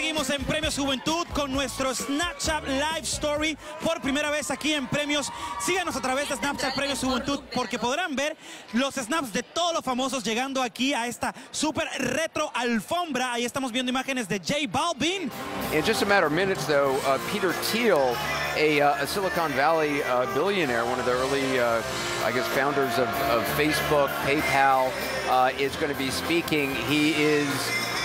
seguimos en Premios Juventud con nuestro Snapchat Live Story por primera vez aquí en Premios. Síganos a través de Snapchat Premios Juventud porque podrán ver los snaps de todos los famosos llegando aquí a esta super retro alfombra. Ahí estamos viendo imágenes de J Balvin. In just a matter of minutes, though, uh, Peter Thiel, a, uh, Silicon Valley uh, billionaire, one of the early, uh, I guess, founders of, of Facebook, PayPal, uh, is going to be speaking. He is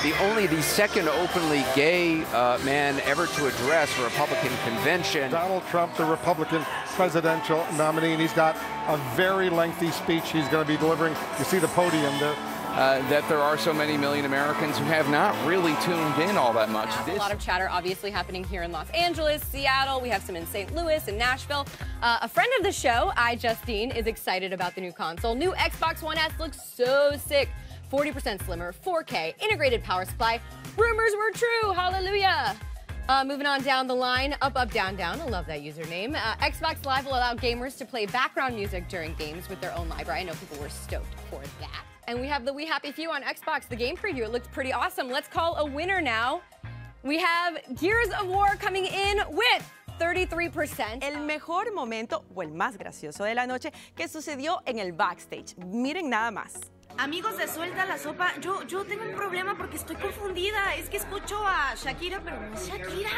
the only the second openly gay uh, man ever to address a Republican convention. Donald Trump, the Republican presidential nominee, and he's got a very lengthy speech he's going to be delivering. You see the podium there. Uh, that there are so many million Americans who have not really tuned in all that much. A lot of chatter obviously happening here in Los Angeles, Seattle. We have some in St. Louis and Nashville. Uh, a friend of the show, iJustine, is excited about the new console. New Xbox One S looks so sick. 40% slimmer, 4K, integrated power supply. Rumors were true. Hallelujah. Uh, moving on down the line, up, up, down, down. I love that username. Uh, Xbox Live will allow gamers to play background music during games with their own library. I know people were stoked for that. And we have the We Happy Few on Xbox, the game preview. It looks pretty awesome. Let's call a winner now. We have Gears of War coming in with 33%. El mejor momento o el más gracioso de la noche que sucedió en el backstage. Miren nada más. Amigos de Suelta la Sopa, yo, yo tengo un problema porque estoy confundida. Es que escucho a Shakira, pero no es Shakira.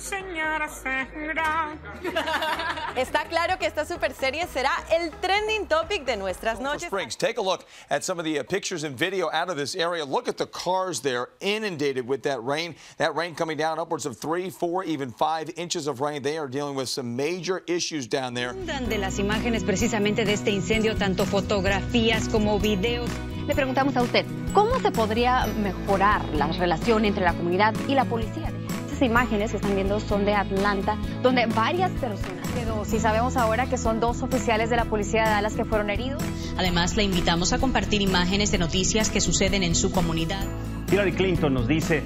Señora, señora. Está claro que esta super serie será el trending topic de nuestras noches. Springs. Take a look at some of the uh, pictures and video out of this area. Look at the cars there inundated with that rain. That rain coming down upwards of three, four, even five inches of rain. They are dealing with some major issues down there. De las imágenes precisamente de este incendio, tanto fotografías como videos. Le preguntamos a usted, ¿cómo se podría mejorar la relación entre la comunidad y la policía? Estas imágenes que están viendo son de Atlanta, donde varias personas, pero si sabemos ahora que son dos oficiales de la policía de Dallas que fueron heridos. Además, le invitamos a compartir imágenes de noticias que suceden en su comunidad. Hillary Clinton nos dice,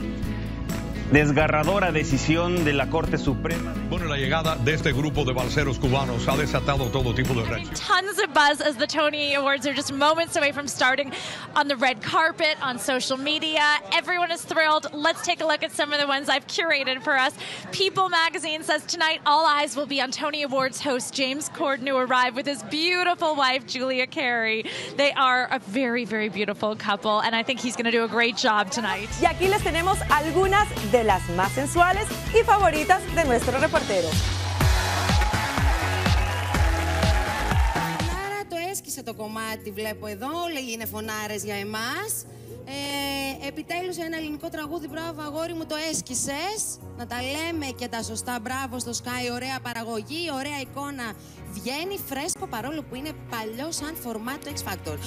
desgarradora decisión de la Corte Suprema. Bueno, la llegada de este grupo de balseros cubanos ha desatado todo tipo de reacciones. Tons of buzz as the Tony Awards are just moments away from starting on the red carpet, on social media. Everyone is thrilled. Let's take a look at some of the ones I've curated for us. People magazine says tonight all eyes will be on Tony Awards host James Corden, who arrived with his beautiful wife, Julia Carey. They are a very, very beautiful couple, and I think he's going to do a great job tonight. Y aquí les tenemos algunas de las más sensuales y favoritas de nuestro reportero. Άρα το έσκησε το κομμάτι, βλέπω εδώ, λέγει είναι φωνάρες για εμάς. Ε, επιτέλους ένα ελληνικό τραγούδι, μπράβο αγόρι μου, το έσκησες. Να τα λέμε και τα σωστά, μπράβο στο Sky, ωραία παραγωγή, ωραία εικόνα. Βγαίνει φρέσκο παρόλο που είναι παλιό σαν φορμάτ του X Factor.